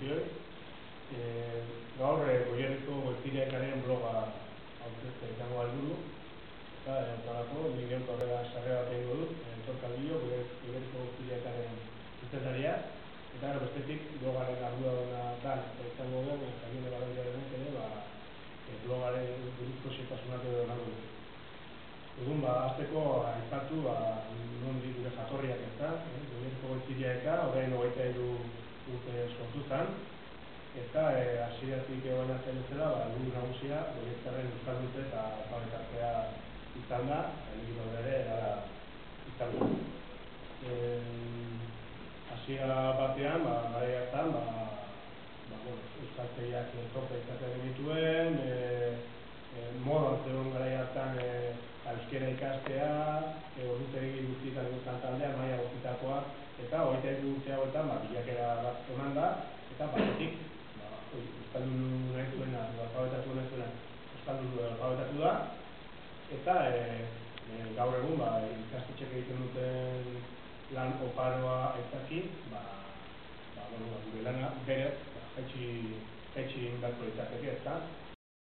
guztioi. E, gaur, e, goierriko goiztireakaren bloga aurkezte izango alburu. Eta, e, hortarako, ni geuk aurrera sarre bat egingo dut, e, torkalbio, goierriko goiztireakaren zuzendaria. Eta, bestetik, blogaren ardura duna dan, eta izango den, e, jakin balandiaren ere, ba, e, blogaren buruzko xetasunak edo nago dut. Egun, ba, azteko, aipatu, ba, non di gure jatorriak ez da, eh? goierriko goiztireaka, orain hogeita edu eta e, hasieratik egon zen bezala, ba, helburu nagusia goiertzaren euskalduntze eta alfabetartea izan da, nik ere era izan du. hasiera batean, ba, gara hartan, ba, ba, bueno, euskaltegiak tope izaten dituen, e, e, modan zegoen gara hartan e, euskera ikastea, e, ordutegi guztietan izan taldea, maia guztietakoa, eta hogeita urte hauetan, ba, bilakera bat eman da, eta batetik, ba, euskaldun nahi zuena, alfabetatu nahi zuena, euskaldun alfabetatu da, eta e, e, gaur egun, ba, ikastetxek egiten duten lan oparoa aitzaki, ba, ba, bueno, ba, gure lana bere, ba, jaitsi, jaitsi indarko izateke, eta